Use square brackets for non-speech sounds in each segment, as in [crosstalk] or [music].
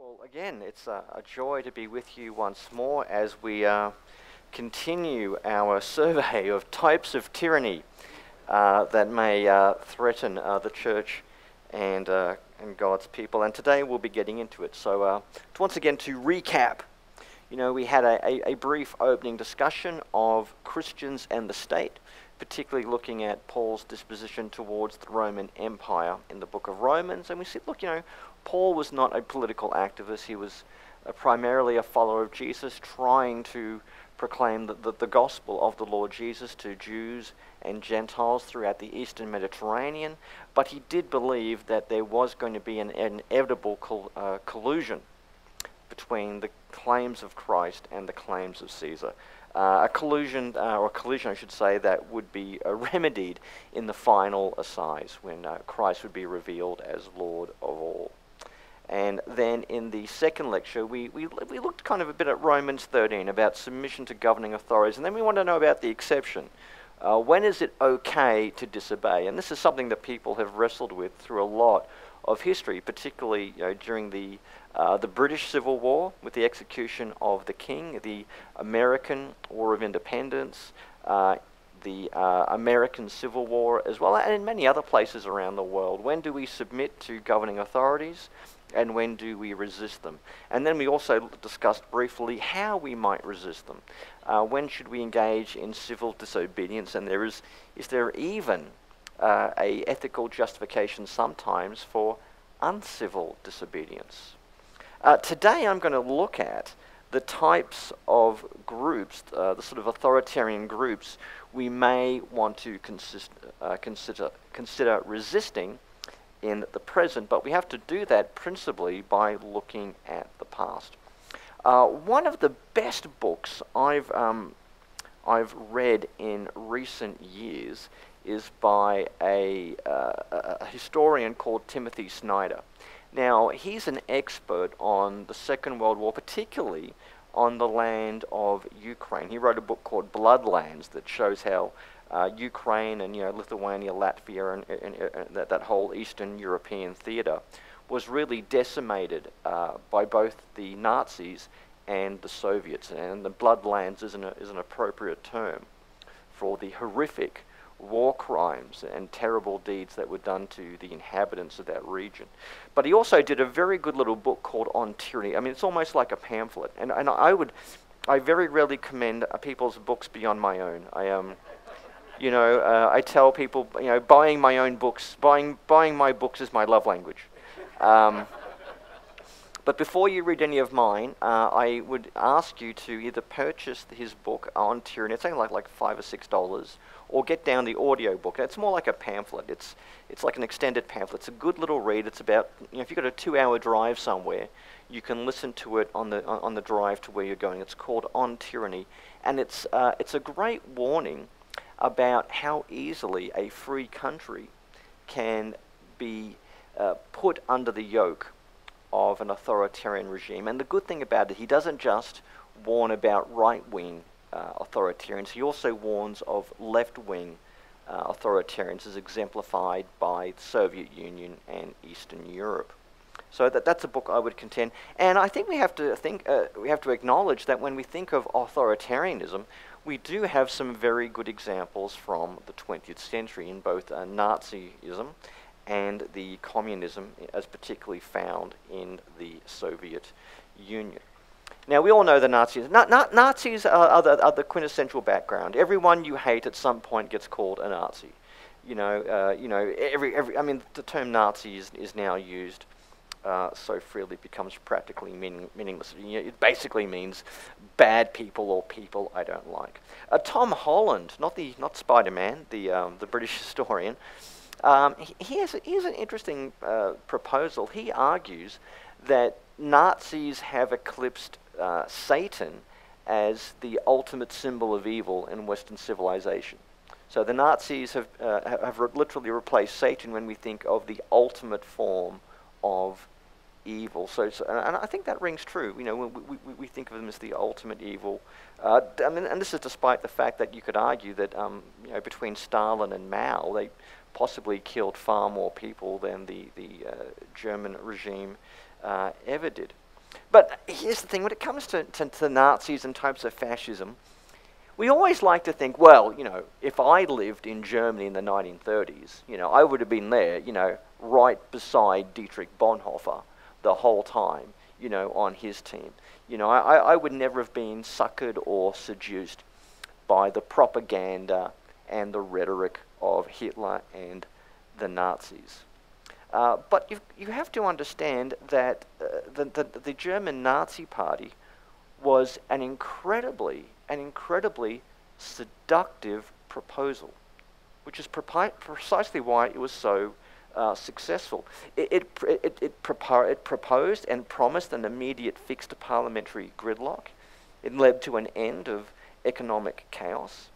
Well, again, it's a, a joy to be with you once more as we uh, continue our [laughs] survey of types of tyranny uh, that may uh, threaten uh, the church and, uh, and God's people. And today we'll be getting into it. So, uh, once again, to recap, you know, we had a, a, a brief opening discussion of Christians and the state particularly looking at Paul's disposition towards the Roman Empire in the book of Romans. And we said, look, you know, Paul was not a political activist. He was uh, primarily a follower of Jesus, trying to proclaim the, the, the, gospel of the Lord Jesus to Jews and Gentiles throughout the eastern Mediterranean. But he did believe that there was going to be an inevitable col- uh, collusion between the claims of Christ and the claims of Caesar. Uh, a collusion, uh, or a collision, I should say, that would be uh, [laughs] remedied in the final assize when uh, Christ would be revealed as Lord of all. And then in the second lecture, we, we, we looked kind of a bit at Romans 13 about submission to governing authorities. And then we want to know about the exception. Uh, when is it okay to disobey? And this is something that people have wrestled with through a lot of history, particularly you know, during the, uh, the British Civil War with the execution of the king, the American War of Independence, uh, the uh, American Civil War as well, and in many other places around the world. When do we submit to governing authorities? And when do we resist them? And then we also discussed briefly how we might resist them. Uh, when should we engage in civil disobedience? And there is, is there even uh, a ethical justification sometimes for uncivil disobedience? Uh, today I'm going to look at the types of groups, uh, the sort of authoritarian groups we may want to consist, uh, consider, consider resisting in the present, but we have to do that principally by looking at the past. Uh, one of the best books I've, um, I've read in recent years is by a, uh, a historian called Timothy Snyder. Now, he's an expert on the Second World War, particularly on the land of Ukraine. He wrote a book called Bloodlands that shows how uh, Ukraine and you know Lithuania, Latvia, and, and, and that, that whole Eastern European theater was really decimated uh, by both the Nazis and the Soviets. And the Bloodlands is an, is an appropriate term for the horrific war crimes and terrible deeds that were done to the inhabitants of that region. But he also did a very good little book called On Tyranny. I mean, it's almost like a pamphlet. And, and I would, I very rarely commend people's books beyond my own. I um, you know, uh, I tell people, you know, buying my own books, buying, buying my books is my love language. Um, but before you read any of mine, uh, I would ask you to either purchase his book on tyranny, it's only like, like five or six dollars, or get down the audio book. It's more like a pamphlet. It's, it's like an extended pamphlet. It's a good little read. It's about, you know, if you've got a two-hour drive somewhere, you can listen to it on the, on the drive to where you're going. It's called On Tyranny, and it's, uh, it's a great warning about how easily a free country can be uh, put under the yoke of an authoritarian regime. And the good thing about it, he doesn't just warn about right wing uh, authoritarians, he also warns of left wing uh, authoritarians, as exemplified by the Soviet Union and Eastern Europe. So that, that's a book I would contend. And I think we have to think, uh, we have to acknowledge that when we think of authoritarianism, we do have some very good examples from the 20th century in both uh, Nazism and the communism as particularly found in the Soviet Union. Now, we all know the Nazis. Na- na- Nazis are, are, the, are, the, quintessential background. Everyone you hate at some point gets called a Nazi. You know, uh, you know every, every, I mean, the term Nazi is, is now used uh, so freely becomes practically meaning, meaningless. It basically means bad people or people I don't like. Uh, Tom Holland, not the not Spider-Man, the um, the British historian, um, he, has he has an interesting uh, proposal. He argues that Nazis have eclipsed uh, Satan as the ultimate symbol of evil in Western civilization. So the Nazis have uh, have re- literally replaced Satan when we think of the ultimate form of evil. So, so and I think that rings true. You know, we, we, we think of them as the ultimate evil. Uh, I mean, and this is despite the fact that you could argue that um, you know, between Stalin and Mao, they possibly killed far more people than the the uh, German regime uh, ever did. But here's the thing when it comes to, to, to Nazis and types of fascism, we always like to think, well, you know, if I lived in Germany in the 1930s, you know, I would have been there, you know, right beside Dietrich Bonhoeffer the whole time, you know, on his team. You know, I, I would never have been suckered or seduced by the propaganda and the rhetoric of Hitler and the Nazis. Uh, but you you have to understand that uh, the, the, the German Nazi Party was an incredibly, an incredibly seductive proposal, which is precisely why it was so uh, successful. It, it, it, it, propo it proposed and promised an immediate fixed parliamentary gridlock. It led to an end of economic chaos.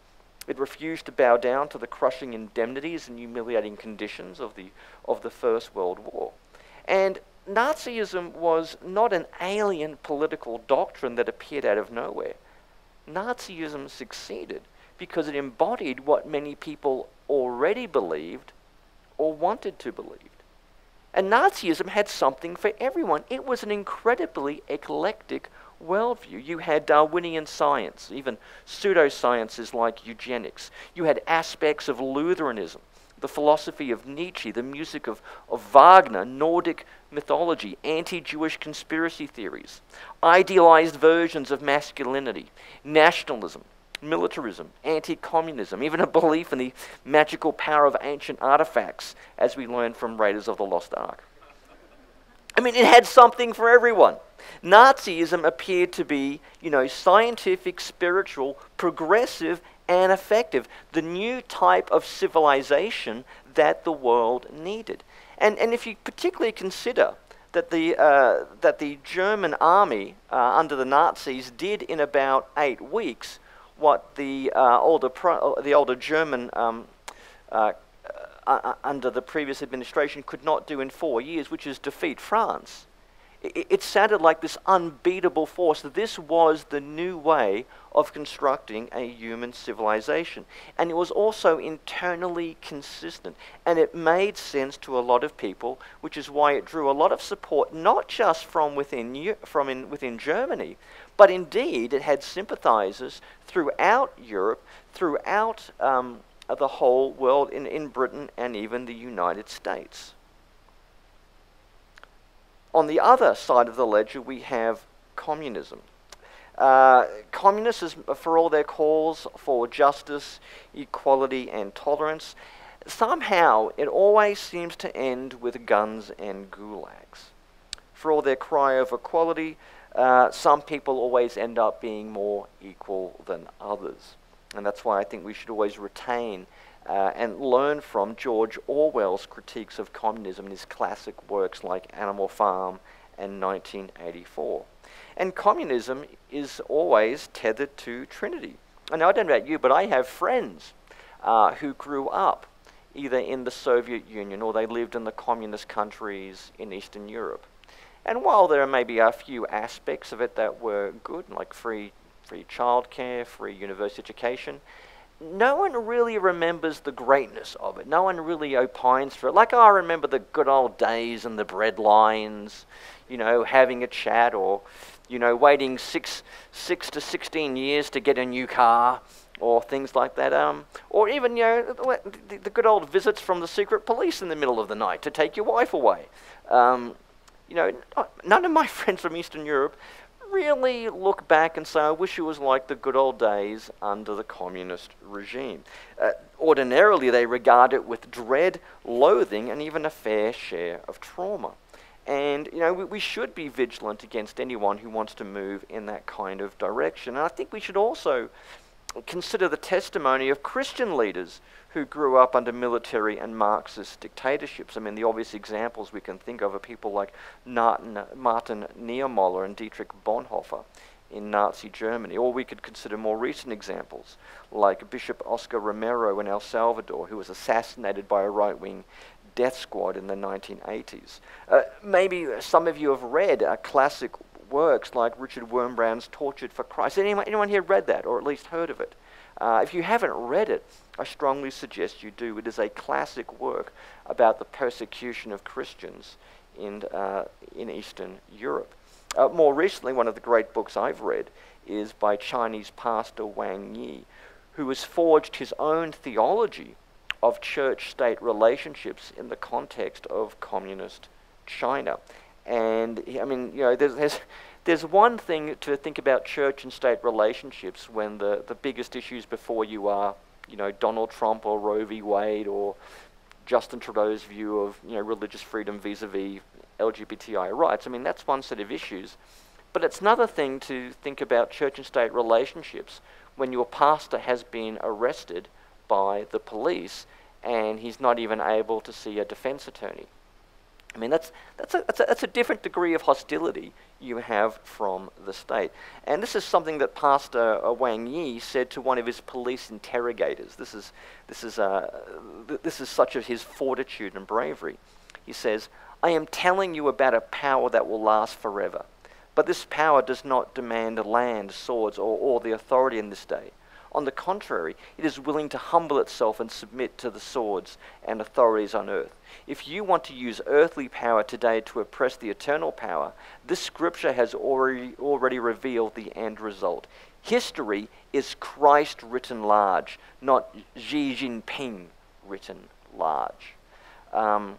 It refused to bow down to the crushing indemnities and humiliating conditions of the, of the First World War. And Nazism was not an alien political doctrine that appeared out of nowhere. Nazism succeeded because it embodied what many people already believed or wanted to believe. And Nazism had something for everyone. It was an incredibly eclectic worldview. You had Darwinian science, even pseudosciences like eugenics. You had aspects of Lutheranism, the philosophy of Nietzsche, the music of, of Wagner, Nordic mythology, anti Jewish conspiracy theories, idealized versions of masculinity, nationalism, militarism, anti communism, even a belief in the magical power of ancient artifacts, as we learn from Raiders of the Lost Ark. I mean, it had something for everyone. Nazism appeared to be, you know, scientific, spiritual, progressive, and effective. The new type of civilization that the world needed. And, and if you particularly consider that the, uh, that the German army uh, under the Nazis did in about eight weeks what the uh, older pro- the older German um, uh, uh, uh, under the previous administration could not do in four years, which is defeat France. It, it sounded like this unbeatable force. This was the new way of constructing a human civilization. And it was also internally consistent. And it made sense to a lot of people, which is why it drew a lot of support, not just from within, from in, within Germany, but indeed, it had sympathizers throughout Europe, throughout um, the whole world, in, in Britain and even the United States. On the other side of the ledger, we have communism. Uh, communists, for all their calls for justice, equality, and tolerance, somehow it always seems to end with guns and gulags. For all their cry of equality, uh, some people always end up being more equal than others. And that's why I think we should always retain uh, and learn from George Orwell's critiques of communism in his classic works like Animal Farm and 1984. And communism is always tethered to Trinity. And I don't know about you, but I have friends uh, who grew up either in the Soviet Union or they lived in the communist countries in Eastern Europe. And while there may be a few aspects of it that were good, like free, free childcare, free university education, no one really remembers the greatness of it. No one really opines for it. Like, oh, I remember the good old days and the bread lines, you know, having a chat or, you know, waiting six, six to 16 years to get a new car or things like that. Um, or even, you know, the, the, good old visits from the secret police in the middle of the night to take your wife away. Um, you know, none of my [laughs] friends from Eastern Europe really look back and say, I wish it was like the good old days under the communist regime. Uh, ordinarily, they regard it with dread, loathing, and even a fair share of trauma. And, you know, we, we should be vigilant against anyone who wants to move in that kind of direction. And I think we should also consider the testimony of Christian leaders who grew up under military and Marxist dictatorships. I mean, the obvious examples we can think of are people like Martin, Niemöller and Dietrich Bonhoeffer in Nazi Germany. Or we could consider more recent examples, like Bishop Oscar Romero in El Salvador, who was assassinated by a right wing death squad in the 1980s. Uh, maybe some of you have read uh, classic works like Richard Wurmbrand's Tortured for Christ. Anyone, anyone here read that, or at least heard of it? Uh, if you haven't read it, I strongly suggest you do. It is a classic work about the persecution of Christians in, uh, in Eastern Europe. Uh, more recently, one of the great books I've read is by Chinese pastor Wang Yi, who has forged his own theology of church state relationships in the context of communist China. And I mean, you know, there's, there's, there's one thing to think about church and state relationships when the, the biggest issues before you are, you know, Donald Trump or Roe v. Wade or Justin Trudeau's view of, you know, religious freedom vis-a-vis LGBTI rights. I mean, that's one set of issues. But it's another thing to think about church and state relationships when your pastor has been arrested by the police and he's not even able to see a defense attorney. I mean, that's, that's, a, that's, a, that's a different degree of hostility you have from the state. And this is something that Pastor uh, Wang Yi said to one of his police interrogators. This is, this is, uh, th- this is such of his fortitude and bravery. He says, I am telling you about a power that will last forever. But this power does not demand land, swords, or, or the authority in this day. On the contrary, it is willing to humble itself and submit to the swords and authorities on earth. If you want to use earthly power today to oppress the eternal power, this scripture has already, already revealed the end result. History is Christ written large, not Xi Jinping written large. Um,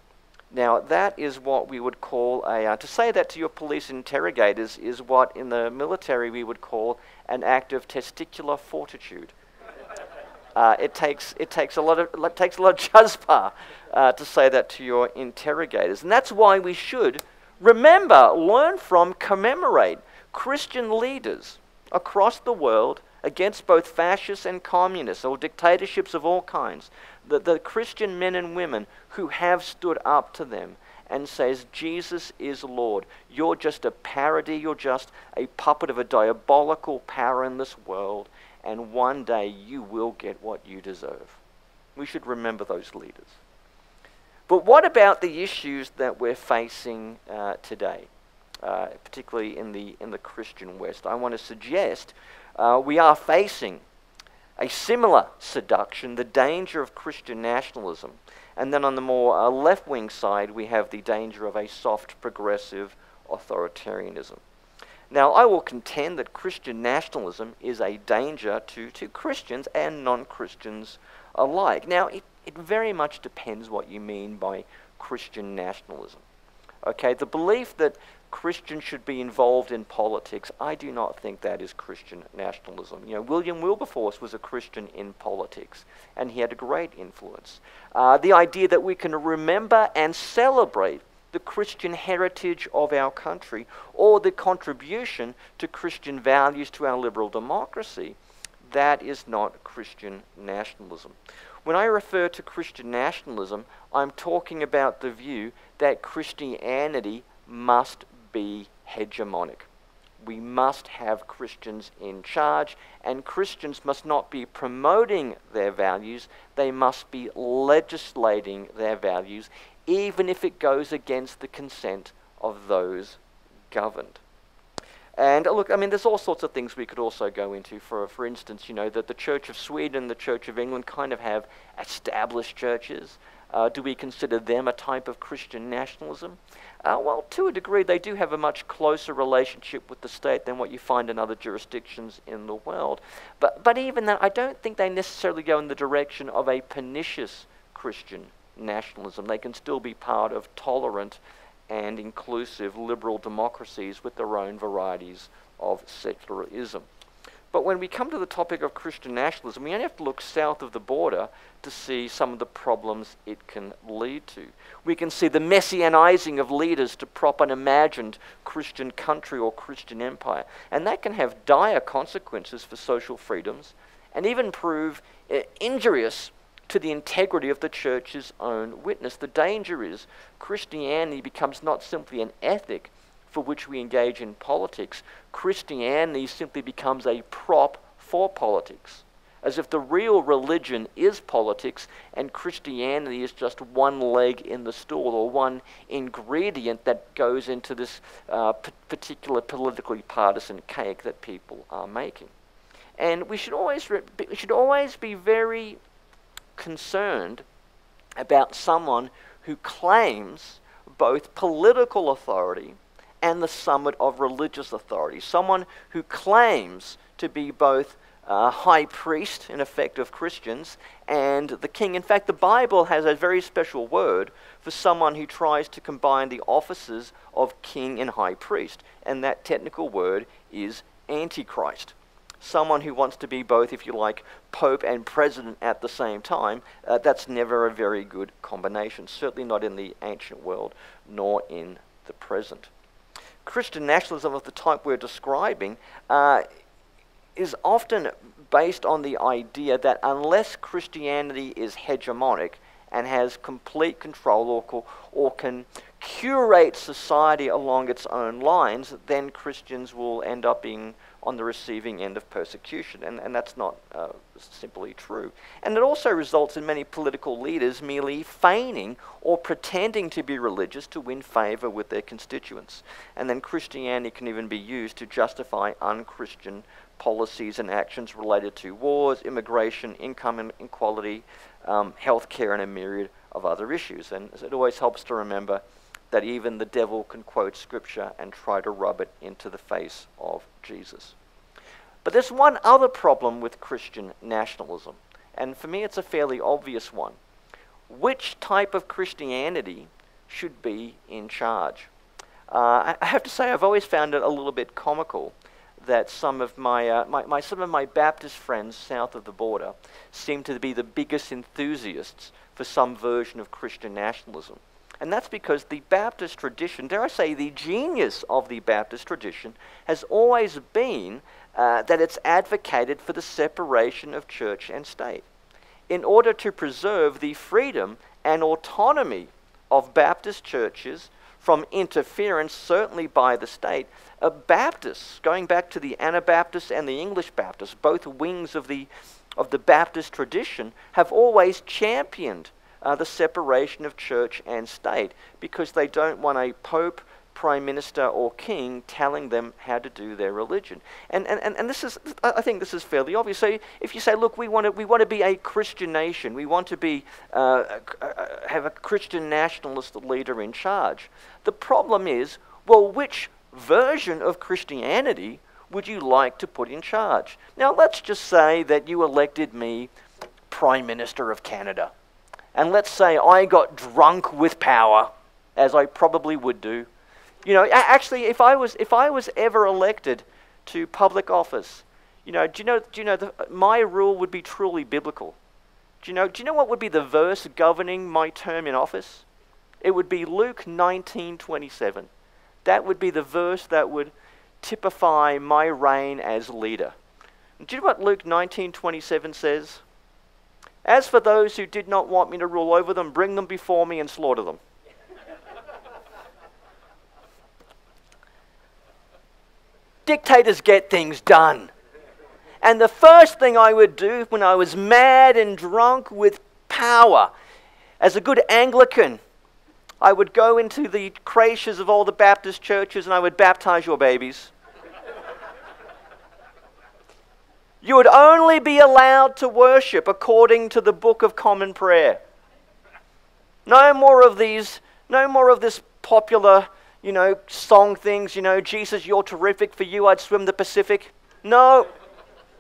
now, that is what we would call a. Uh, to say that to your police interrogators is what in the military we would call an act of testicular fortitude. Uh, it takes it takes a lot of it takes a lot of [laughs] chutzpah uh, to say that to your interrogators, and that's why we should remember, learn from, commemorate Christian leaders across the world against both fascists and communists or dictatorships of all kinds. The, the Christian men and women who have stood up to them and says, Jesus is Lord. You're just a parody, you're just a puppet of a diabolical power in this world, and one day you will get what you deserve. We should remember those leaders. But what about the issues that we're facing uh, today, uh, particularly in the, in the Christian West? I want to suggest uh, we are facing a similar seduction, the danger of Christian nationalism. And then on the more uh, left wing side, we have the danger of a soft, progressive authoritarianism. Now, I will contend that Christian nationalism is a danger to, to Christians and non Christians alike. Now, it, it very much depends what you mean by Christian nationalism. Okay, the belief that Christians should be involved in politics. I do not think that is Christian nationalism. You know, William Wilberforce was a Christian in politics, and he had a great influence. Uh, the idea that we can remember and celebrate the Christian heritage of our country or the contribution to Christian values to our liberal democracy, that is not Christian nationalism. When I refer to Christian nationalism, I'm talking about the view that Christianity must be hegemonic. We must have Christians in charge, and Christians must not be promoting their values, they must be legislating their values, even if it goes against the consent of those governed. And look, I mean, there's all sorts of things we could also go into. For, for instance, you know, that the Church of Sweden, the Church of England kind of have established churches. Uh, do we consider them a type of Christian nationalism? Uh, well, to a degree, they do have a much closer relationship with the state than what you find in other jurisdictions in the world. But, but even that, I don't think they necessarily go in the direction of a pernicious Christian nationalism. They can still be part of tolerant and inclusive liberal democracies with their own varieties of secularism. But when we come to the topic of Christian nationalism, we only have to look south of the border to see some of the problems it can lead to. We can see the messianizing of leaders to prop an imagined Christian country or Christian empire. And that can have dire consequences for social freedoms and even prove uh, injurious to the integrity of the church's own witness. The danger is Christianity becomes not simply an ethic, for which we engage in politics, Christianity simply becomes a prop for politics. As if the real religion is politics and Christianity is just one leg in the stool or one ingredient that goes into this uh, particular politically partisan cake that people are making. And we should always, we should always be very concerned about someone who claims both political authority and the summit of religious authority. Someone who claims to be both high priest, in effect, of Christians and the king. In fact, the Bible has a very special word for someone who tries to combine the offices of king and high priest, and that technical word is antichrist. Someone who wants to be both, if you like, pope and president at the same time, uh, that's never a very good combination, certainly not in the ancient world, nor in the present. Christian nationalism of the type we're describing uh, is often based on the idea that unless Christianity is hegemonic and has complete control or, or can curate society along its own lines, then Christians will end up being on the receiving end of persecution. And, and that's not uh, simply true. And it also results in many political leaders merely feigning or pretending to be religious to win favor with their constituents. And then Christianity can even be used to justify unchristian policies and actions related to wars, immigration, income inequality, um, healthcare, and a myriad of other issues. And it always helps to remember that even the devil can quote scripture and try to rub it into the face of Jesus. But there's one other problem with Christian nationalism, and for me it's a fairly obvious one. Which type of Christianity should be in charge? Uh, I have to say, I've always found it a little bit comical that some of my, uh, my, my, some of my Baptist friends south of the border seem to be the biggest enthusiasts for some version of Christian nationalism. And that's because the Baptist tradition, dare I say, the genius of the Baptist tradition, has always been uh, that it's advocated for the separation of church and state. In order to preserve the freedom and autonomy of Baptist churches from interference, certainly by the state, Baptists, going back to the Anabaptists and the English Baptists, both wings of the, of the Baptist tradition, have always championed uh, the separation of church and state because they don't want a pope prime minister or king telling them how to do their religion. And, and, and, this is, I think this is fairly obvious. So if you say, look, we want to, we want to be a Christian nation, we want to be, uh, have a Christian nationalist leader in charge, the problem is, well, which version of Christianity would you like to put in charge? Now, let's just say that you elected me Prime Minister of Canada. And let's say I got drunk with power, as I probably would do, you know, actually, if I was if I was ever elected to public office, you know, do you know do you know the, my rule would be truly biblical? Do you know do you know what would be the verse governing my term in office? It would be Luke 19:27. That would be the verse that would typify my reign as leader. Do you know what Luke 19:27 says? As for those who did not want me to rule over them, bring them before me and slaughter them. Dictators get things done. And the first thing I would do when I was mad and drunk with power, as a good Anglican, I would go into the creches of all the Baptist churches and I would baptize your babies. You would only be allowed to worship according to the Book of Common Prayer. No more of these, no more of this popular you know, song things, you know, Jesus, you're terrific. For you, I'd swim the Pacific. No.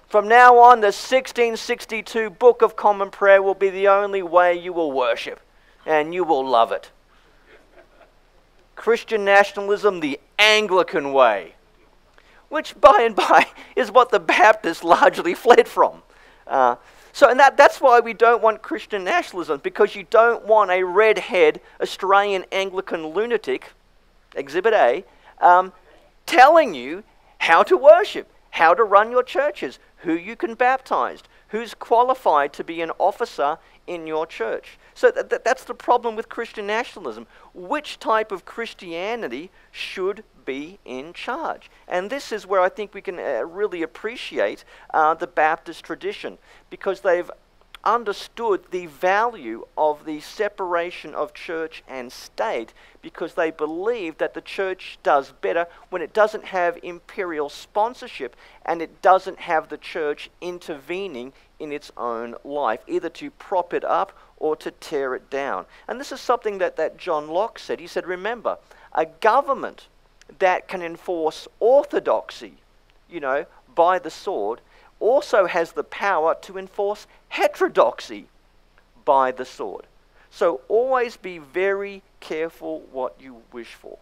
From now on, the 1662 Book of Common Prayer will be the only way you will worship, and you will love it. Christian nationalism, the Anglican way, which by and by [laughs] is what the Baptists largely [laughs] fled from. Uh, so, and that, that's why we don't want Christian nationalism, because you don't want a redhead Australian Anglican lunatic Exhibit A, um, telling you how to worship, how to run your churches, who you can baptize, who's qualified to be an officer in your church. So th- th- that's the problem with Christian nationalism. Which type of Christianity should be in charge? And this is where I think we can uh, really appreciate uh, the Baptist tradition because they've understood the value of the separation of church and state because they believe that the church does better when it doesn't have imperial sponsorship and it doesn't have the church intervening in its own life, either to prop it up or to tear it down. And this is something that, that John Locke said. He said, Remember, a government that can enforce orthodoxy, you know, by the sword, also has the power to enforce heterodoxy by the sword. So always be very careful what you wish for.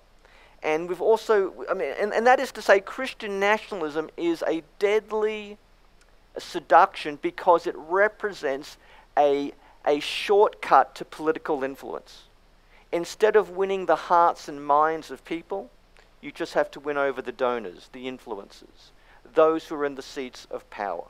And we've also, I mean, and, and that is to say, Christian nationalism is a deadly seduction because it represents a, a shortcut to political influence. Instead of winning the hearts and minds of people, you just have to win over the donors, the influencers, those who are in the seats of power.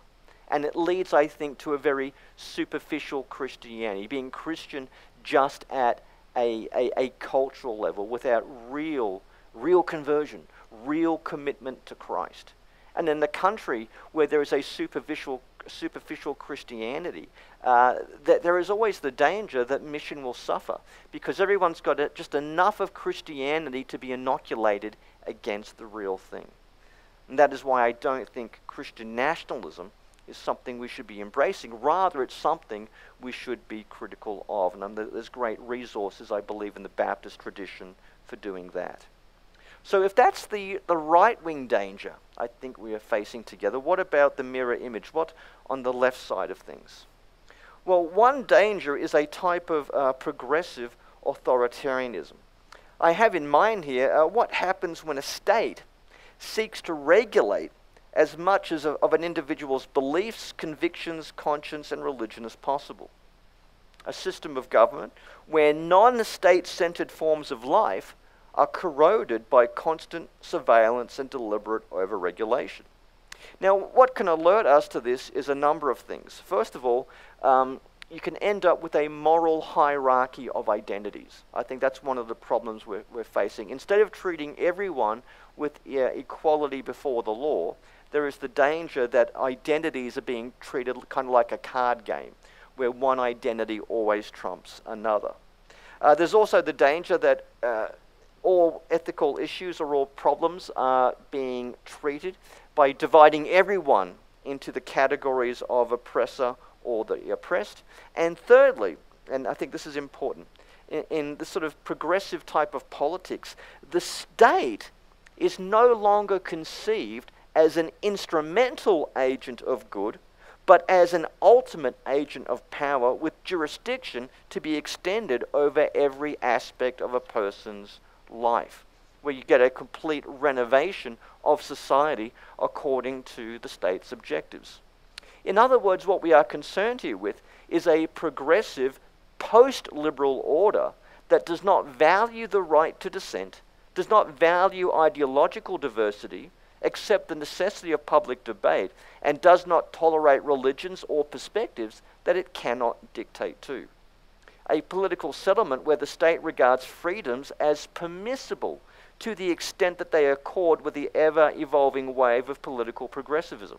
And it leads, I think, to a very superficial Christianity, being Christian just at a, a, a cultural level without real, real conversion, real commitment to Christ. And in the country where there is a superficial, superficial Christianity, uh, that there is always the danger that mission will suffer because everyone's got just enough of Christianity to be inoculated against the real thing. And that is why I don't think Christian nationalism is something we should be embracing. Rather, it's something we should be critical of. And there's great resources, I believe, in the Baptist tradition for doing that. So, if that's the, the right wing danger I think we are facing together, what about the mirror image? What on the left side of things? Well, one danger is a type of uh, progressive authoritarianism. I have in mind here uh, what happens when a state seeks to regulate as much as of, of an individual's beliefs, convictions, conscience, and religion as possible. A system of government where non state centered forms of life are corroded by constant surveillance and deliberate overregulation. Now, what can alert us to this is a number of things. First of all, um, you can end up with a moral hierarchy of identities. I think that's one of the problems we're, we're facing. Instead of treating everyone with equality before the law, there is the danger that identities are being treated kind of like a card game, where one identity always trumps another. Uh, there's also the danger that uh, all ethical issues or all problems are being treated by dividing everyone into the categories of oppressor or the oppressed. And thirdly, and I think this is important, in, in this sort of progressive type of politics, the state is no longer conceived as an instrumental agent of good, but as an ultimate agent of power with jurisdiction to be extended over every aspect of a person's life, where you get a complete renovation of society according to the state's objectives. In other words, what we are concerned here with is a progressive post liberal order that does not value the right to dissent, does not value ideological diversity, accept the necessity of public debate, and does not tolerate religions or perspectives that it cannot dictate to. A political settlement where the state regards freedoms as permissible to the extent that they accord with the ever evolving wave of political progressivism.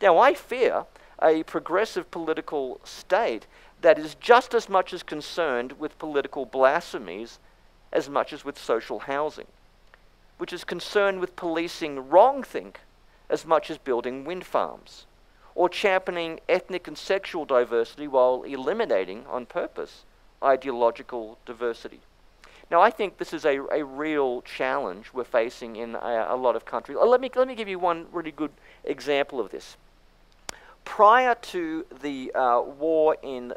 Now, I fear a progressive political state that is just as much as concerned with political blasphemies as much as with social housing which is concerned with policing wrongthink as much as building wind farms, or championing ethnic and sexual diversity while eliminating, on purpose, ideological diversity. Now, I think this is a, a real challenge we're facing in a, a lot of countries. Uh, let, me, let me give you one really good example of this. Prior to the uh, war in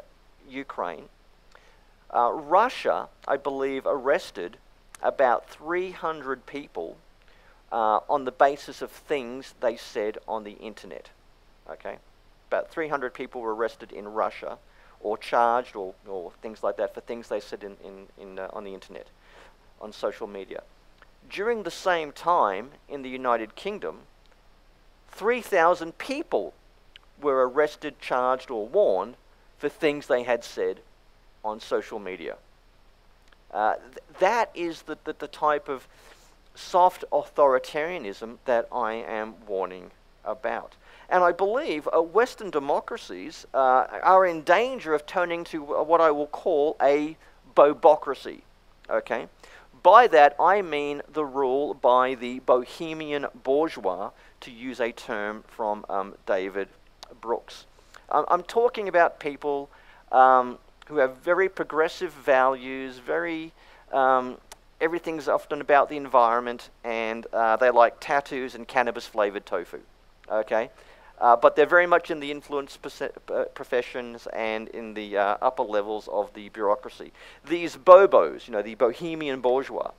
Ukraine, uh, Russia, I believe, arrested about 300 people uh, on the basis of things they said on the internet. Okay? About 300 people were arrested in Russia or charged or, or things like that for things they said in, in, in, uh, on the internet, on social media. During the same time in the United Kingdom, 3,000 people were arrested, charged, or warned for things they had said on social media. Uh, th- that is the, the, the type of soft authoritarianism that I am warning about. And I believe uh, Western democracies uh, are in danger of turning to uh, what I will call a bobocracy. Okay? By that, I mean the rule by the bohemian bourgeois, to use a term from um, David Brooks. Um, I'm talking about people um, who have very progressive values, very um, everything's often about the environment, and uh, they like tattoos and cannabis flavored tofu. Okay? Uh, but they're very much in the influence uh, professions and in the uh, upper levels of the bureaucracy. These bobos, you know, the bohemian bourgeois,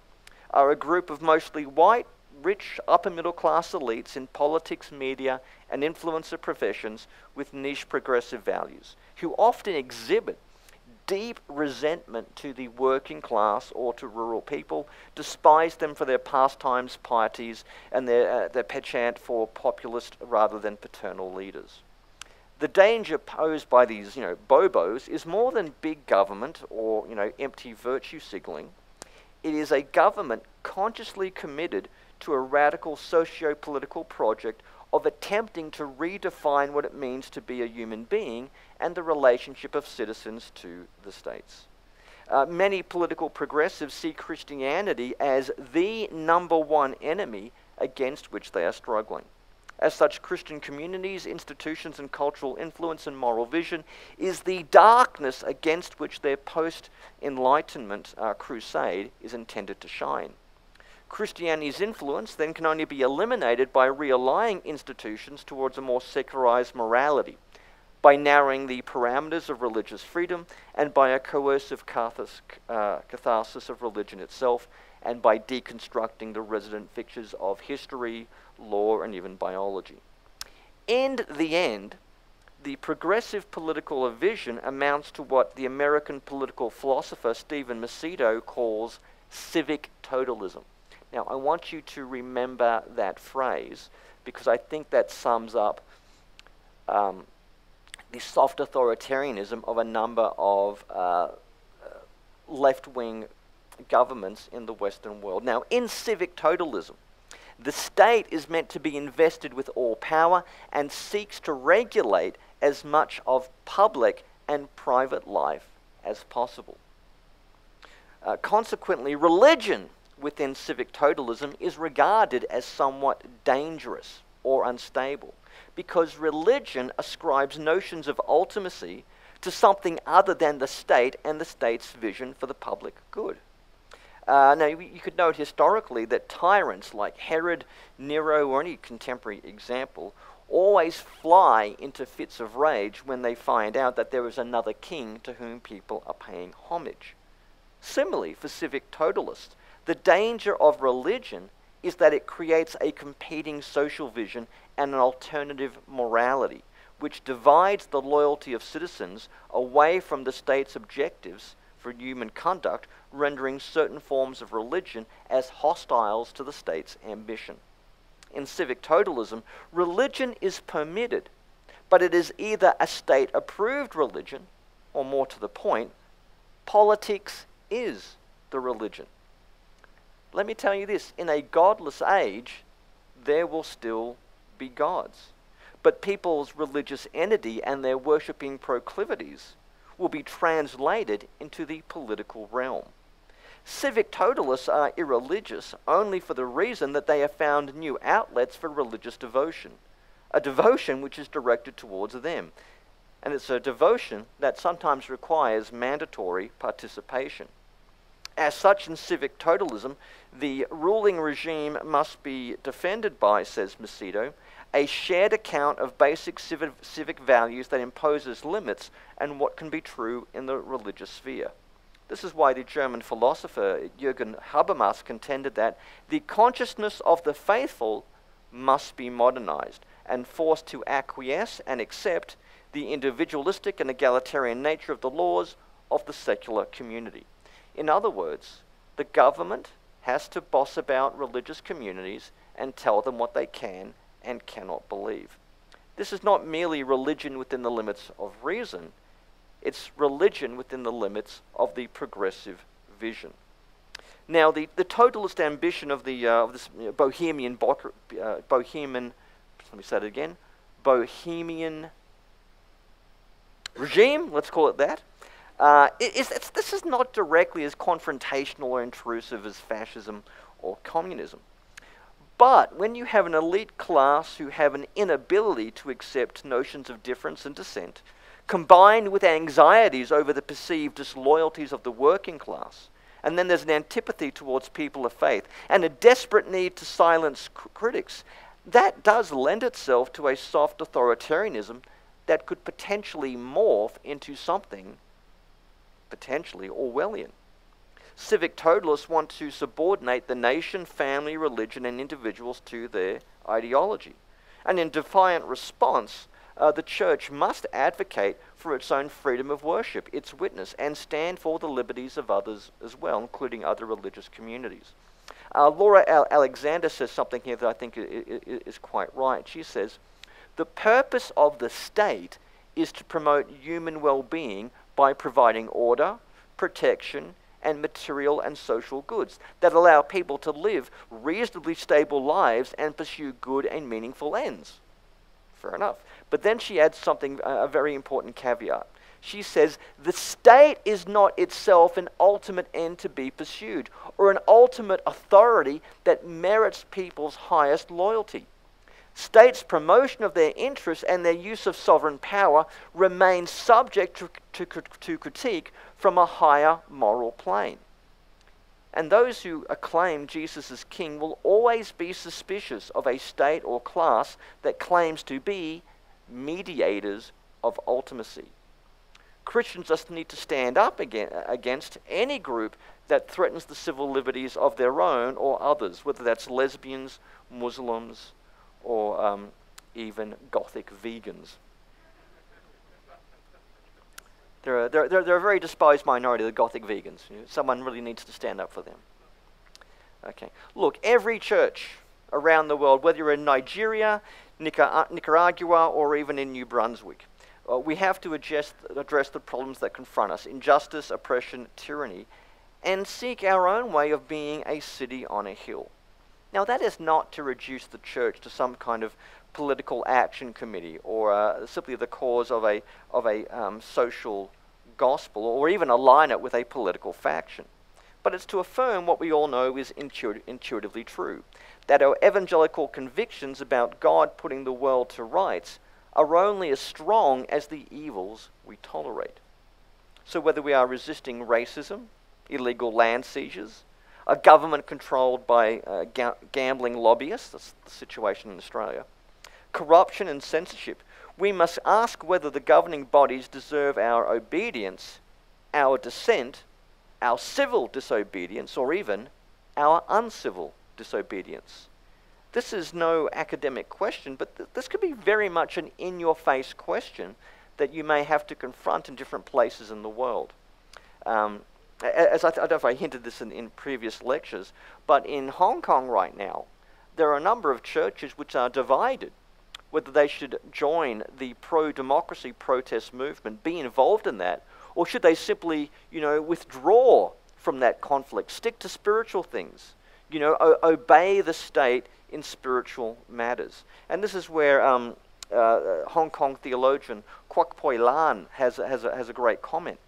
are a group of mostly white, rich, upper middle class elites in politics, media, and influencer professions with niche progressive values, who often exhibit deep resentment to the working class or to rural people, despise them for their pastimes, pieties, and their, uh, their penchant for populist rather than paternal leaders. The danger posed by these, you know, bobos is more than big government or, you know, empty virtue signaling. It is a government consciously committed to a radical socio-political project of attempting to redefine what it means to be a human being and the relationship of citizens to the states. Uh, many political progressives see Christianity as the number one enemy against which they are struggling. As such, Christian communities, institutions, and cultural influence and moral vision is the darkness against which their post Enlightenment uh, crusade is intended to shine. Christianity's influence then can only be eliminated by realigning institutions towards a more secularized morality, by narrowing the parameters of religious freedom, and by a coercive uh, catharsis of religion itself, and by deconstructing the resident fixtures of history, law, and even biology. In the end, the progressive political vision amounts to what the American political philosopher Stephen Macedo calls civic totalism. Now, I want you to remember that phrase because I think that sums up um, the soft authoritarianism of a number of uh, uh left wing governments in the Western world. Now, in civic totalism, the state is meant to be invested with all power and seeks to regulate as much of public and private life as possible. Uh, consequently, religion within civic totalism is regarded as somewhat dangerous or unstable because religion ascribes notions of ultimacy to something other than the state and the state's vision for the public good. Uh, now, you could note historically that tyrants like Herod, Nero, or any contemporary example always fly into fits of rage when they find out that there is another king to whom people are paying homage. Similarly, for civic totalists, the danger of religion is that it creates a competing social vision and an alternative morality, which divides the loyalty of citizens away from the state's objectives for human conduct, rendering certain forms of religion as hostiles to the state's ambition. In civic totalism, religion is permitted, but it is either a state approved religion, or more to the point, politics is the religion let me tell you this in a godless age, there will still be gods. But people's religious entity and their worshipping proclivities will be translated into the political realm. Civic totalists are irreligious only for the reason that they have found new outlets for religious devotion, a devotion which is directed towards them. And it's a devotion that sometimes requires mandatory participation. As such, in civic totalism, the ruling regime must be defended by, says Macedo, a shared account of basic civic, civic values that imposes limits and what can be true in the religious sphere. This is why the German philosopher Jürgen Habermas contended that the consciousness of the faithful must be modernized and forced to acquiesce and accept the individualistic and egalitarian nature of the laws of the secular community. In other words, the government has to boss about religious communities and tell them what they can and cannot believe. This is not merely religion within the limits of reason, it's religion within the limits of the progressive vision. Now, the, the totalist ambition of, the, uh, of this Bohemian, uh, Bohemian, let me say it again, Bohemian regime, let's call it that, uh, this is not directly as confrontational or intrusive as fascism or communism. But when you have an elite class who have an inability to accept notions of difference and dissent, combined with anxieties over the perceived disloyalties of the working class, And then there's an antipathy towards people of faith and a desperate need to silence cr- critics. That does lend itself to a soft authoritarianism that could potentially morph into something potentially Orwellian. Civic totalists want to subordinate the nation, family, religion, and individuals to their ideology. And in defiant response, uh, the church must advocate for its own freedom of worship, its witness, and stand for the liberties of others as well, including other religious communities. Uh, Laura Al- Alexander says something here that I think is quite right. She says, The purpose of the state is to promote human well being by providing order, protection, and material and social goods that allow people to live reasonably stable lives and pursue good and meaningful ends. Fair enough. But then she adds something, a very important caveat. She says, the state is not itself an ultimate end to be pursued or an ultimate authority that merits people's highest loyalty. States' promotion of their interests and their use of sovereign power remains subject to, to, to critique from a higher moral plane. And those who acclaim Jesus as king will always be suspicious of a state or class that claims to be mediators of ultimacy. Christians just need to stand up against any group that threatens the civil liberties of their own or others, whether that's lesbians, Muslims, or um, even Gothic vegans. They're a, they're, they're, a very despised minority, the Gothic vegans. You know, someone really needs to stand up for them. Okay. Look, every church around the world, whether you're in Nigeria, Nicaragua, or even in New Brunswick, uh, we have to adjust, address the problems that confront us injustice, oppression, tyranny, and seek our own way of being a city on a hill. Now, that is not to reduce the church to some kind of political action committee or uh, simply the cause of a, of a um, social gospel or even align it with a political faction. But it's to affirm what we all know is intuit- intuitively true that our evangelical convictions about God putting the world to rights are only as strong as the evils we tolerate. So, whether we are resisting racism, illegal land seizures, a government controlled by uh, ga- gambling lobbyists, that's the situation in Australia, corruption and censorship, we must ask whether the governing bodies deserve our obedience, our dissent, our civil disobedience, or even our uncivil disobedience. This is no academic question, but th- this could be very much an in your face question that you may have to confront in different places in the world. Um, as I, I, don't know if I hinted this in, in previous lectures, but in Hong Kong right now, there are a number of churches which are divided whether they should join the pro democracy protest movement, be involved in that, or should they simply, you know, withdraw from that conflict, stick to spiritual things, you know, obey the state in spiritual matters. And this is where um, uh, Hong Kong theologian Kwok Pui Lan has, has, a, has a great comment.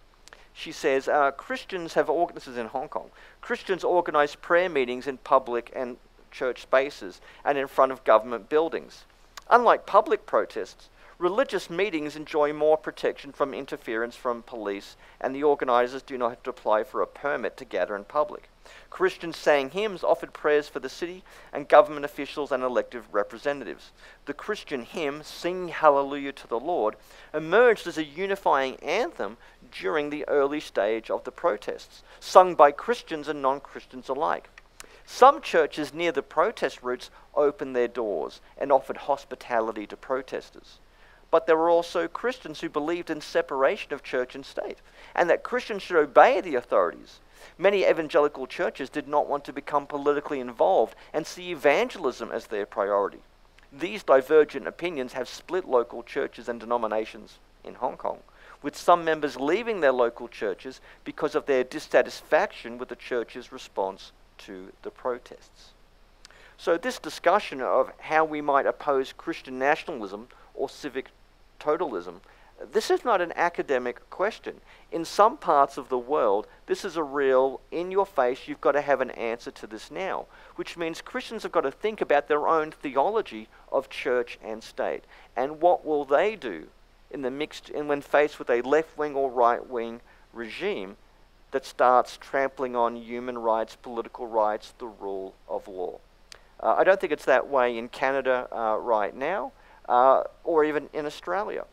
She says, uh, Christians have, org- this is in Hong Kong, Christians organize prayer meetings in public and church spaces and in front of government buildings. Unlike public protests, religious meetings enjoy more protection from interference from police, and the organizers do not have to apply for a permit to gather in public. Christians sang hymns offered prayers for the city and government officials and elected representatives. The Christian hymn, Sing Hallelujah to the Lord, emerged as a unifying anthem during the early stage of the protests, sung by Christians and non Christians alike. Some churches near the protest routes opened their doors and offered hospitality to protesters. But there were also Christians who believed in separation of church and state, and that Christians should obey the authorities. Many evangelical churches did not want to become politically involved and see evangelism as their priority. These divergent opinions have split local churches and denominations in Hong Kong, with some members leaving their local churches because of their dissatisfaction with the church's response to the protests. So, this discussion of how we might oppose Christian nationalism or civic totalism, this is not an academic question. In some parts of the world, this is a real, in your face, you've got to have an answer to this now, which means Christians have got to think about their own theology of church and state. And what will they do in the mixed, and when faced with a left wing or right wing regime that starts trampling on human rights, political rights, the rule of law. Uh, I don't think it's that way in Canada uh, right now, uh, or even in Australia.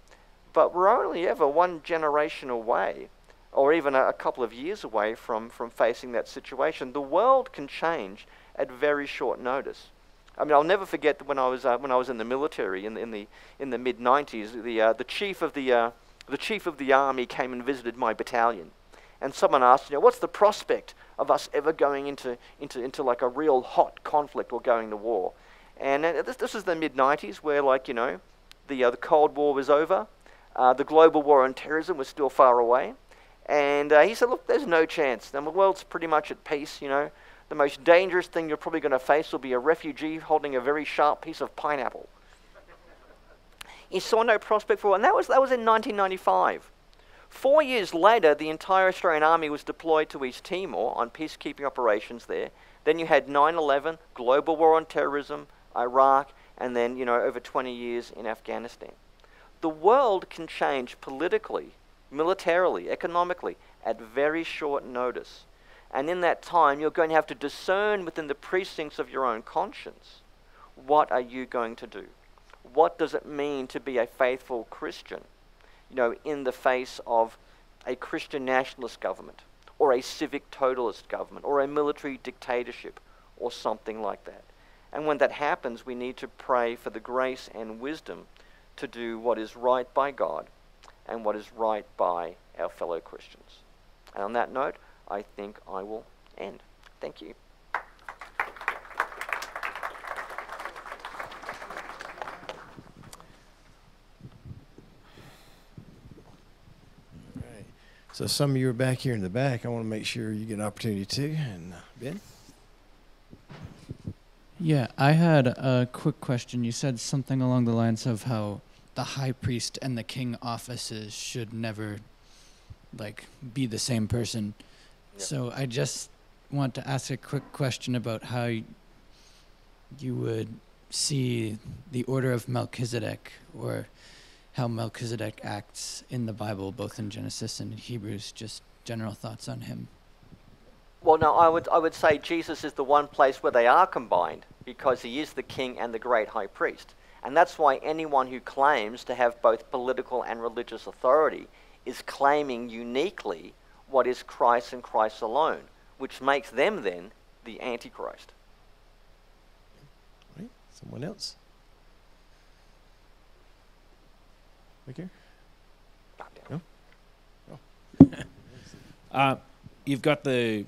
But we're only ever one generation away, or even a, a couple of years away from, from facing that situation. The world can change at very short notice. I mean, I'll never forget that when I was uh, when I was in the military in the in the, in the mid '90s. The uh, the chief of the uh, the chief of the army came and visited my battalion, and someone asked, you know, what's the prospect of us ever going into into into like a real hot conflict or going to war? And uh, this this is the mid '90s where like you know, the uh, the Cold War was over, uh, the global war on terrorism was still far away, and he said, look, there's no chance. the world's pretty much at peace, you know the most dangerous thing you're probably going to face will be a refugee holding a very sharp piece of pineapple. he saw no prospect for and that was, that was in 1995. Four years later, the entire Australian Army was deployed to East Timor on peacekeeping operations there. Then you had 9 11, global war on terrorism, Iraq, and then, you know, over 20 years in Afghanistan. The world can change politically, militarily, economically at very short notice. And in that time, you're going to have to discern within the precincts of your own conscience what are you going to do? What does it mean to be a faithful Christian, you know, in the face of a Christian nationalist government, or a civic totalist government, or a military dictatorship, or something like that? And when that happens, we need to pray for the grace and wisdom to do what is right by God and what is right by our fellow Christians. And on that note, I think I will end. Thank you. So some of you are back here in the back. I want to make sure you get an opportunity too. And uh, Ben? Yeah, I had a quick question. You said something along the lines of how the high priest and the king offices should never like be the same person. So I just want to ask a quick question about how you would see the order of Melchizedek or how Melchizedek acts in the Bible, both in Genesis and in Hebrews. Just general thoughts on him. Well, no, I would I would say Jesus is the one place where they are combined because he is the king and the great high priest. And that's why anyone who claims to have both political and religious authority is claiming uniquely what is Christ and Christ alone, which makes them then the Antichrist. Right? Someone else? Right here? No? Oh. [laughs] uh, you've got the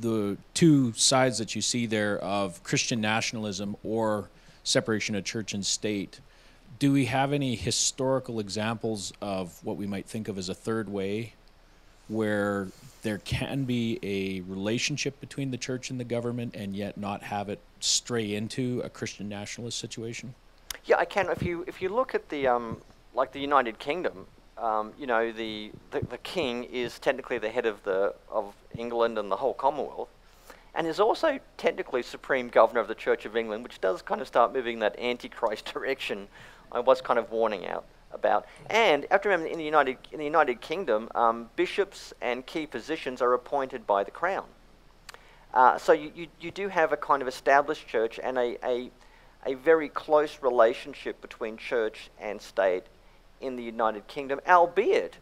the two sides that you see there of Christian nationalism or separation of church and state. Do we have any historical examples of what we might think of as a third way where there can be a relationship between the church and the government and yet not have it stray into a Christian nationalist situation? Yeah, I can. If you if you look at the um, like the United Kingdom, um, you know the, the the king is technically the head of the of England and the whole Commonwealth, and is also technically supreme governor of the Church of England, which does kind of start moving that antichrist [laughs] direction. I was kind of warning out about. And to remember, in the United, in the United Kingdom, um, bishops and key positions are appointed by the crown. Uh, so you, you, you, do have a kind of established church and a, a, a very close relationship between church and state in the United Kingdom, albeit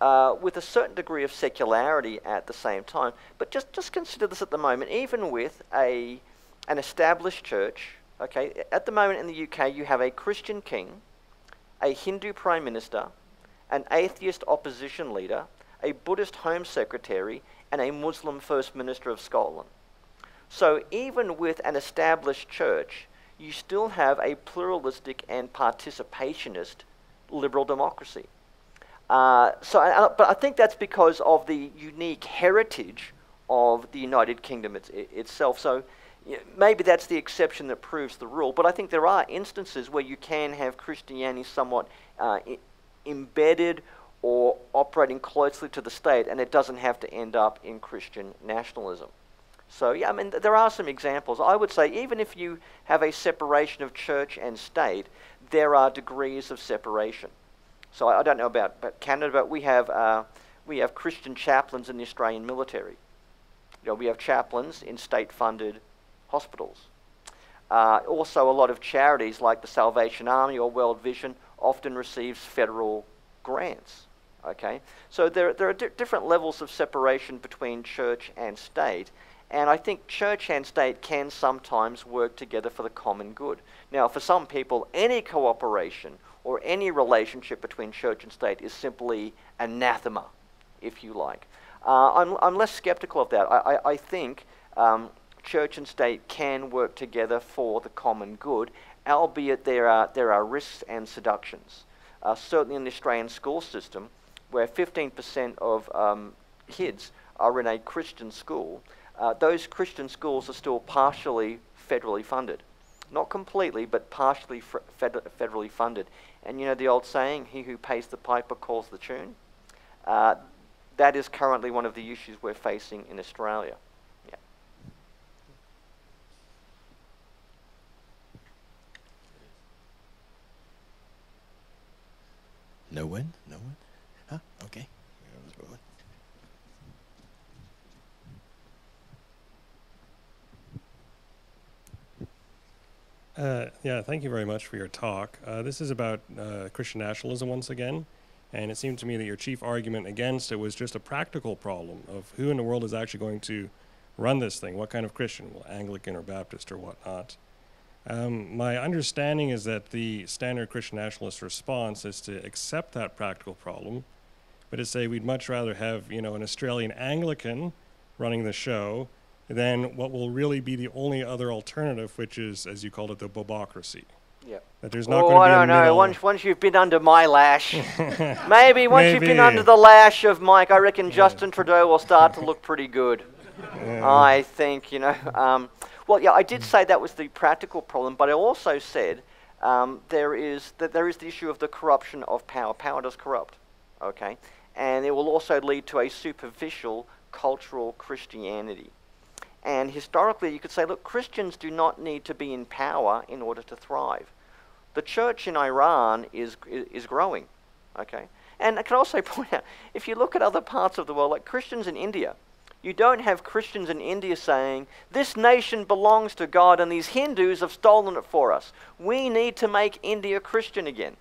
uh, with a certain degree of secularity at the same time. But just, just consider this at the moment, even with a, an established church, okay, at the moment in the UK you have a Christian king, a Hindu prime minister, an atheist opposition leader, a Buddhist home secretary, and a Muslim first minister of Scotland. So even with an established church, you still have a pluralistic and participationist liberal democracy. Uh, so, I, but I think that's because of the unique heritage of the United Kingdom it, it, itself. So maybe that's the exception that proves the rule, but I think there are instances where you can have Christianity somewhat uh, embedded or operating closely to the state, and it doesn't have to end up in Christian nationalism. So, yeah, I mean, th- there are some examples. I would say even if you have a separation of church and state, there are degrees of separation. So, I, don't know about, about Canada, but we have, uh, we have Christian chaplains in the Australian military. You know, we have chaplains in state-funded hospitals. Uh, also, a lot of charities like the Salvation Army or World Vision often receives federal grants. Okay, so there, there are di different levels of separation between church and state, and I think church and state can sometimes work together for the common good. Now, for some people, any cooperation or any relationship between church and state is simply anathema, if you like. Uh, I'm, I'm less skeptical of that. I, I, I think um, church and state can work together for the common good, albeit there are, there are risks and seductions. Uh, certainly in the Australian school system, where 15% of um, kids are in a Christian school, uh, those Christian schools are still partially federally funded. Not completely, but partially fed federally funded. And you know the old saying, he who pays the piper calls the tune? Uh, that is currently one of the issues we're facing in Australia. No one? No one? Huh? Okay. Uh, yeah, thank you very much for your talk. Uh, this is about uh, Christian nationalism once again, and it seemed to me that your chief argument against it was just a practical problem of who in the world is actually going to run this thing. What kind of Christian? Well, Anglican or Baptist or whatnot. Um, my understanding is that the standard Christian nationalist response is to accept that practical problem, but to say we'd much rather have you know an Australian Anglican running the show than what will really be the only other alternative, which is, as you called it, the bobocracy. Yeah. That there's not oh, going to be I don't know. Once, once you've been under my lash, [laughs] maybe once maybe. you've been under the lash of Mike, I reckon yeah. Justin Trudeau will start to look pretty good. [laughs] Yeah. I think, you know. Um, well, yeah, I did say that was the practical problem, but I also said um, there is that there is the issue of the corruption of power. Power does corrupt, okay, and it will also lead to a superficial cultural Christianity. And historically, you could say, look, Christians do not need to be in power in order to thrive. The church in Iran is, is growing, okay? And I can also [laughs] point out, if you look at other parts of the world, like Christians in India, you don't have Christians in India saying, this nation belongs to God and these Hindus have stolen it for us. We need to make India Christian again.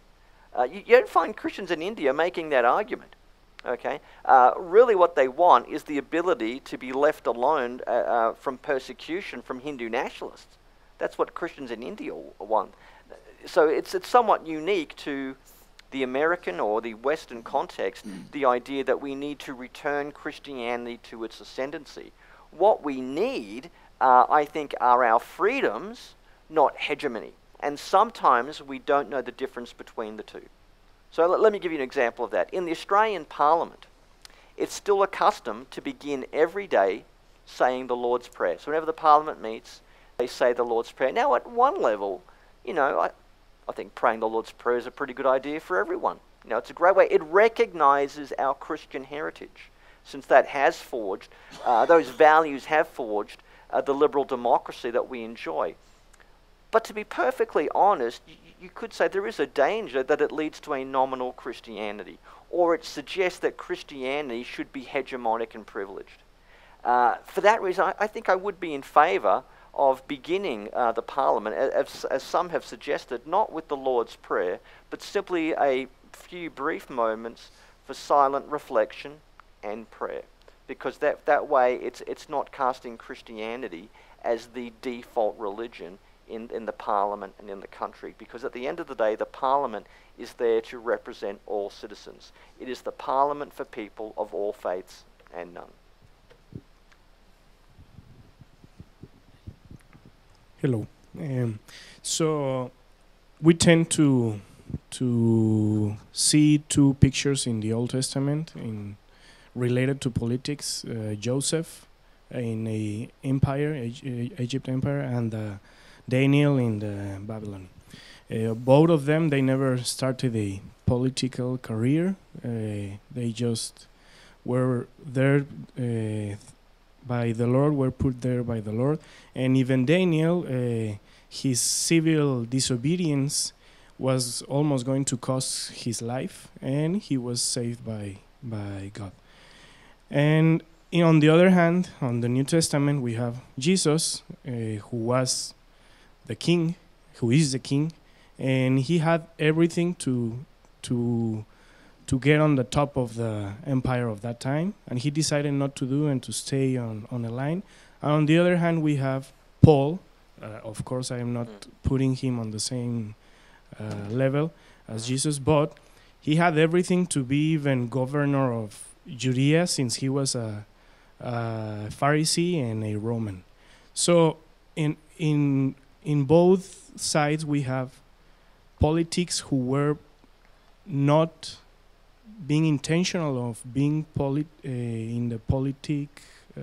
Uh, you, you don't find Christians in India making that argument. Okay? Uh, really, what they want is the ability to be left alone uh, uh, from persecution from Hindu nationalists. That's what Christians in India want. So it's, it's somewhat unique to the American or the Western context, mm. the idea that we need to return Christianity to its ascendancy. What we need, uh, I think, are our freedoms, not hegemony. And sometimes we don't know the difference between the two. So let, let me give you an example of that. In the Australian Parliament, it's still a custom to begin every day saying the Lord's Prayer. So whenever the Parliament meets, they say the Lord's Prayer. Now, at one level, you know, I, I think praying the Lord's Prayer is a pretty good idea for everyone. You know, it's a great way. It recognizes our Christian heritage, since that has forged, uh, those values have forged uh, the liberal democracy that we enjoy. But to be perfectly honest, you, could say there is a danger that it leads to a nominal Christianity, or it suggests that Christianity should be hegemonic and privileged. Uh, for that reason, I, I, think I would be in favour of beginning uh, the Parliament, as, as some have suggested, not with the Lord's Prayer, but simply a few brief moments for silent reflection and prayer. Because that, that way it's, it's not casting Christianity as the default religion in, in the parliament and in the country because at the end of the day, the parliament is there to represent all citizens. It is the parliament for people of all faiths and none. Hello. Um, so we tend to to see two pictures in the Old Testament in related to politics. Uh, Joseph in a empire, Egypt empire, and uh, Daniel in the Babylon. Uh, both of them, they never started a political career. Uh, they just were there uh, by the Lord, were put there by the Lord. And even Daniel, uh, his civil disobedience was almost going to cost his life, and he was saved by by God. And on the other hand, on the New Testament, we have Jesus, uh, who was the king, who is the king, and he had everything to to to get on the top of the empire of that time, and he decided not to do and to stay on on a line. And on the other hand, we have Paul. Uh, of course, I am not Mm. putting him on the same uh, level as Jesus, but he had everything to be even governor of Judea since he was a, a Pharisee and a Roman. So in in in both sides we have politics who were not being intentional of being polit- uh, in the politic uh,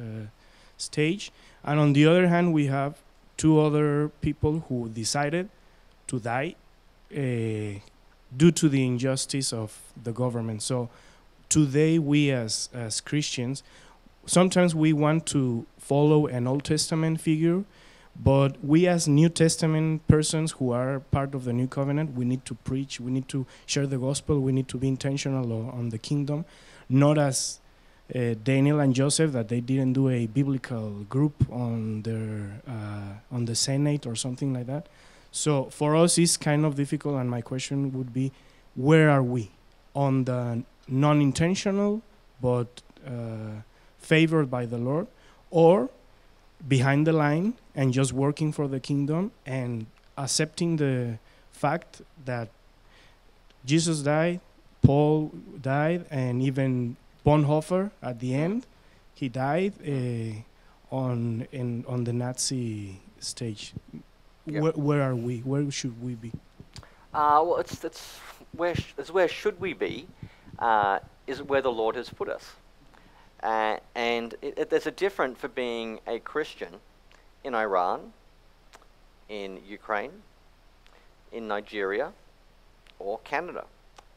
stage, and on the other hand we have two other people who decided to die uh, due to the injustice of the government. So today we as as Christians sometimes we want to follow an Old Testament figure, but we as New Testament persons who are part of the New Covenant, we need to preach, we need to share the gospel, we need to be intentional on the kingdom, not as uh, Daniel and Joseph that they didn't do a biblical group on their uh, on the Senate or something like that. So for us, it's kind of difficult, and my question would be, where are we on the non-intentional but uh, favored by the Lord, or behind the line and just working for the kingdom and accepting the fact that Jesus died, Paul died, and even Bonhoeffer at the end, he died uh, on in on the Nazi stage. Yep. Where, where are we? Where should we be? Uh, well, it's, it's, where sh- it's where should we be, uh, is where the Lord has put us. Uh, and it, it, there's a difference for being a Christian in Iran, in Ukraine, in Nigeria, or Canada.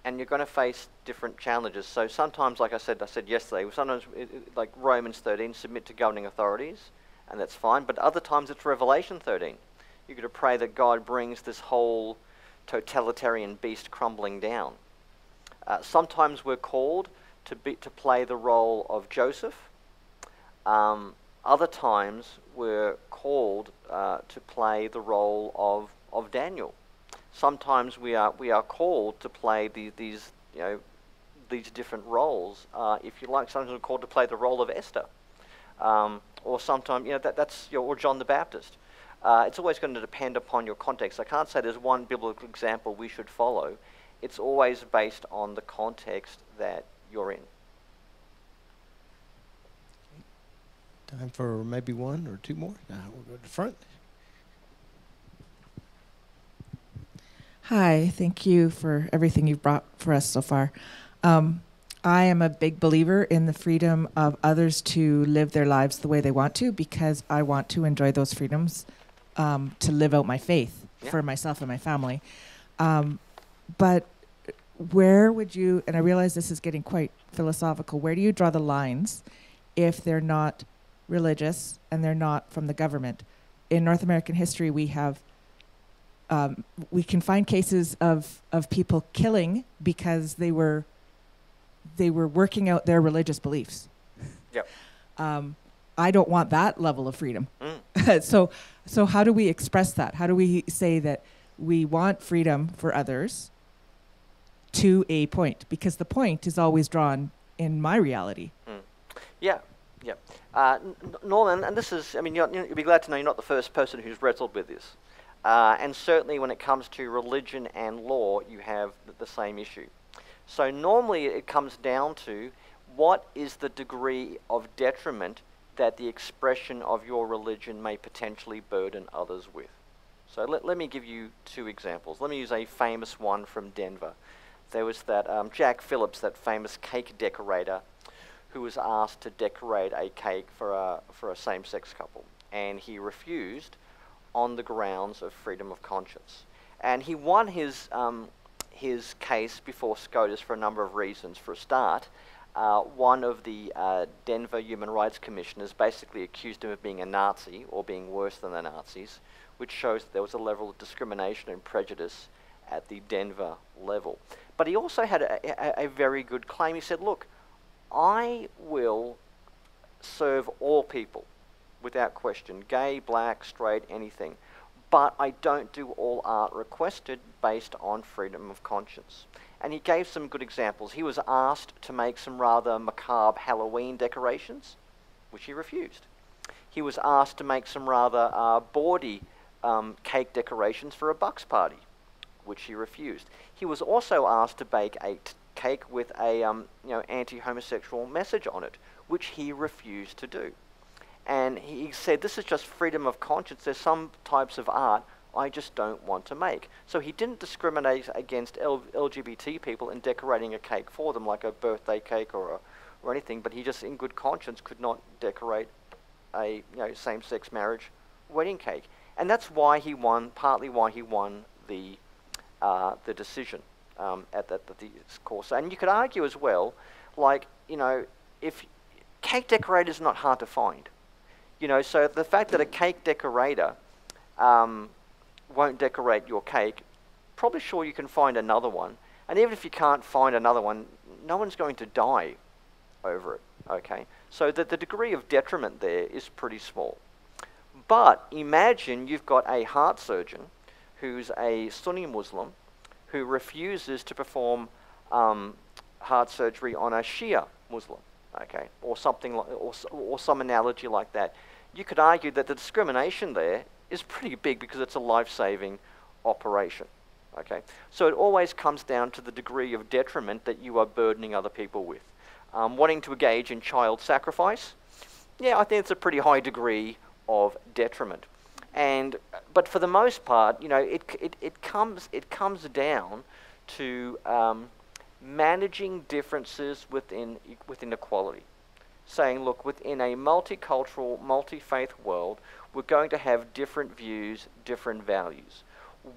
And you're going to face different challenges. So sometimes, like I said, I said yesterday, sometimes, it, it, like Romans 13, submit to governing authorities, and that's fine. But other times, it's Revelation 13. You've got to pray that God brings this whole totalitarian beast crumbling down. Uh, sometimes we're called to be to play the role of Joseph. Um, other times we're called uh, to play the role of, of Daniel. Sometimes we are we are called to play the, these you know these different roles. Uh, if you like, sometimes we're called to play the role of Esther, um, or sometimes you know that, that's you know, or John the Baptist. Uh, it's always going to depend upon your context. I can't say there's one biblical example we should follow. It's always based on the context that you're in. Time for maybe one or two more. Uh, we'll go to the front. Hi, thank you for everything you've brought for us so far. Um, I am a big believer in the freedom of others to live their lives the way they want to because I want to enjoy those freedoms um, to live out my faith Yeah. for myself and my family. Um, but where would you, and I realize this is getting quite philosophical, where do you draw the lines if they're not religious and they're not from the government? In North American history, we have um, we can find cases of of people killing because they were they were working out their religious beliefs. Yep. Um, I don't want that level of freedom. Mm. [laughs] so so how do we express that? How do we say that we want freedom for others to a point? Because the point is always drawn in my reality. Yeah, yeah. Uh, Norman, and this is, I mean, you'll be glad to know you're not the first person who's wrestled with this. Uh, and certainly when it comes to religion and law, you have the same issue. So normally it comes down to what is the degree of detriment that the expression of your religion may potentially burden others with. So let, let me give you two examples. Let me use a famous one from Denver. There was that um, Jack Phillips, that famous cake decorator, who was asked to decorate a cake for a, for a same sex couple. And he refused on the grounds of freedom of conscience. And he won his, um, his case before SCOTUS for a number of reasons. For a start, uh, one of the uh, Denver Human Rights Commissioners basically accused him of being a Nazi or being worse than the Nazis, which shows that there was a level of discrimination and prejudice at the Denver level. But he also had a, a, a very good claim. He said, look, I will serve all people without question gay, black, straight, anything. But I don't do all art requested based on freedom of conscience. And he gave some good examples. He was asked to make some rather macabre Halloween decorations, which he refused. He was asked to make some rather uh, bawdy um, cake decorations for a Bucks party, which he refused. He was also asked to bake a t- cake with a um, you know, anti-homosexual message on it, which he refused to do. And he said, this is just freedom of conscience. There's some types of art I just don't want to make. So he didn't discriminate against L- LGBT people in decorating a cake for them, like a birthday cake or, a, or anything, but he just, in good conscience, could not decorate a you know, same-sex marriage wedding cake. And that's why he won, partly why he won the, uh, the decision um, at, the, course. And you could argue as well, like, you know, if cake decorator is not hard to find. You know, so the fact that a cake decorator um, won't decorate your cake, probably sure you can find another one. And even if you can't find another one, no one's going to die over it. Okay, so that the degree of detriment there is pretty small. But imagine you've got a heart surgeon who's a Sunni Muslim who refuses to perform um, heart surgery on a Shia Muslim, okay, or something like, or, or some analogy like that. You could argue that the discrimination there is pretty big because it's a life-saving operation. Okay, so it always comes down to the degree of detriment that you are burdening other people with um, wanting to engage in child sacrifice, yeah, I think it's a pretty high degree of detriment. And, but for the most part, you know, it, it, it, comes, it comes down to um, managing differences within, within equality. Saying, look, within a multicultural, multi-faith world, we're going to have different views, different values.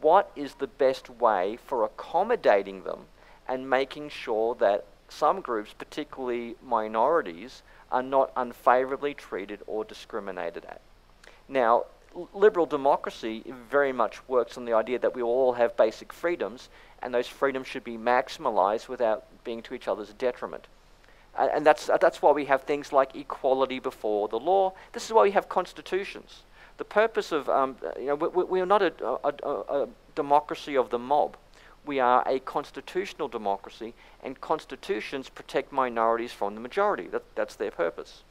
What is the best way for accommodating them and making sure that some groups, particularly minorities, are not unfavorably treated or discriminated at. Now, liberal democracy very much works on the idea that we all have basic freedoms, and those freedoms should be maximalized without being to each other's detriment. and that's, that's why we have things like equality before the law. This is why we have constitutions. The purpose of, um, you know, we, we, are not a, a, a democracy of the mob. We are a constitutional democracy, and constitutions protect minorities from the majority. That, that's their purpose.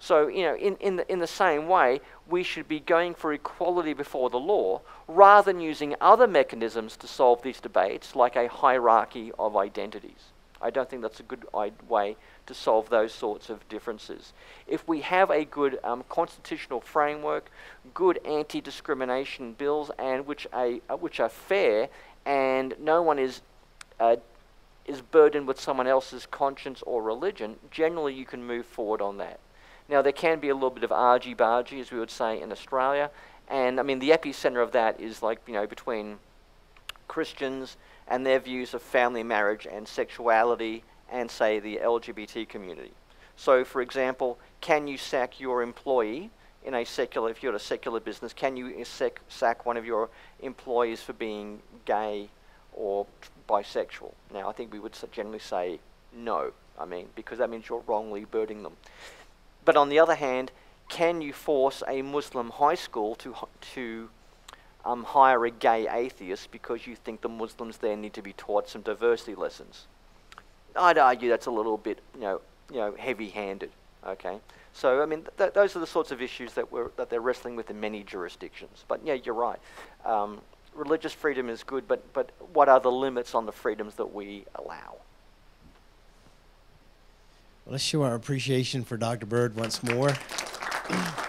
So, you know, in, in, the, in the same way, we should be going for equality before the law rather than using other mechanisms to solve these debates, like a hierarchy of identities. I don't think that's a good way to solve those sorts of differences. If we have a good um, constitutional framework, good anti-discrimination bills, and which, a, uh, which are fair and no one is uh, is burdened with someone else's conscience or religion, generally you can move forward on that. Now there can be a little bit of argy-bargy, as we would say in Australia, and I mean the epicenter of that is like you know between Christians and their views of family marriage and sexuality, and say the LGBT community. So, for example, can you sack your employee in a secular, if you're a secular business, can you sack, sack one of your employees for being gay or bisexual? Now, I think we would generally say no. I mean, because that means you're wrongly burdening them. But on the other hand, can you force a Muslim high school to to um, hire a gay atheist because you think the Muslims there need to be taught some diversity lessons? I'd argue that's a little bit, you know, you know, heavy-handed. Okay. So I mean, th- those are the sorts of issues that we're that they're wrestling with in many jurisdictions. But yeah, you're right. Um, religious freedom is good, but but what are the limits on the freedoms that we allow? Let's show our appreciation for Dr. Bird once more. [clears throat]